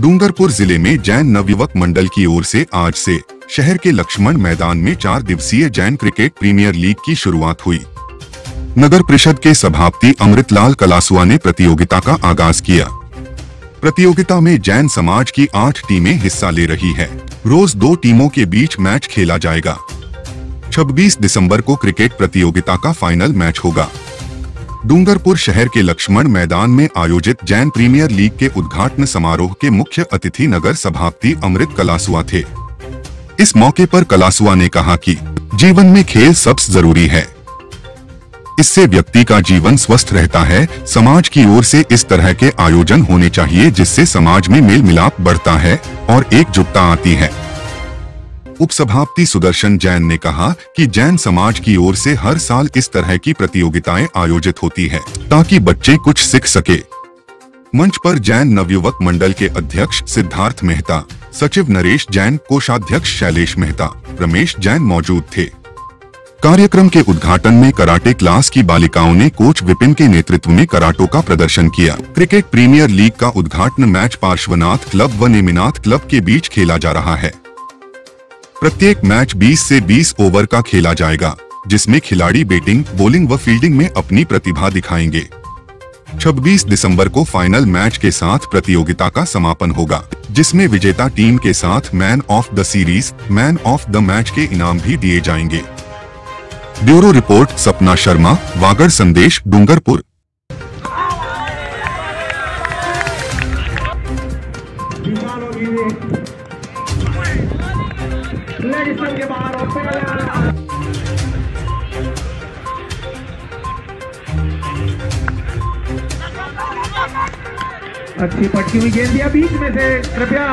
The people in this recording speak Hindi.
डूंगरपुर ज़िले में जैन नवयुवक मंडल की ओर से आज से शहर के लक्ष्मण मैदान में चार दिवसीय जैन क्रिकेट प्रीमियर लीग की शुरुआत हुई। नगर परिषद के सभापति अमृतलाल कलासुआ ने प्रतियोगिता का आगाज़ किया। प्रतियोगिता में जैन समाज की आठ टीमें हिस्सा ले रही है। रोज दो टीमों के बीच मैच खेला जाएगा। 26 दिसंबर को क्रिकेट प्रतियोगिता का फाइनल मैच होगा। डूंगरपुर शहर के लक्ष्मण मैदान में आयोजित जैन प्रीमियर लीग के उद्घाटन समारोह के मुख्य अतिथि नगर सभापति अमृत कलासुआ थे। इस मौके पर कलासुआ ने कहा कि जीवन में खेल सबसे ज़रूरी है। इससे व्यक्ति का जीवन स्वस्थ रहता है, समाज की ओर से इस तरह के आयोजन होने चाहिए जिससे समाज में मेल मिलाप बढ़ता है और एकजुटता आती है। उपसभापति सुदर्शन जैन ने कहा कि जैन समाज की ओर से हर साल इस तरह की प्रतियोगिताएँ आयोजित होती है, ताकि बच्चे कुछ सीख सके। मंच पर जैन नवयुवक मंडल के अध्यक्ष सिद्धार्थ मेहता, सचिव नरेश जैन, कोषाध्यक्ष शैलेश मेहता, रमेश जैन मौजूद थे। कार्यक्रम के उद्घाटन में कराटे क्लास की बालिकाओं ने कोच विपिन के नेतृत्व में कराटो का प्रदर्शन किया। क्रिकेट प्रीमियर लीग का उद्घाटन मैच पार्श्वनाथ क्लब व नेमिनाथ क्लब के बीच खेला जा रहा है। प्रत्येक मैच 20 से 20 ओवर का खेला जाएगा, जिसमें खिलाड़ी बैटिंग, बॉलिंग व फील्डिंग में अपनी प्रतिभा दिखाएँगे। 26 दिसंबर को फाइनल मैच के साथ प्रतियोगिता का समापन होगा, जिसमें विजेता टीम के साथ man of the series man of the match के इनाम भी दिए जाएँगे। ब्यूरो रिपोर्ट, सपना शर्मा, वागड़ संदेश, डूंगरपुर। के बाहर अच्छी पटकी हुई गेंद दिया बीच में से कृपया।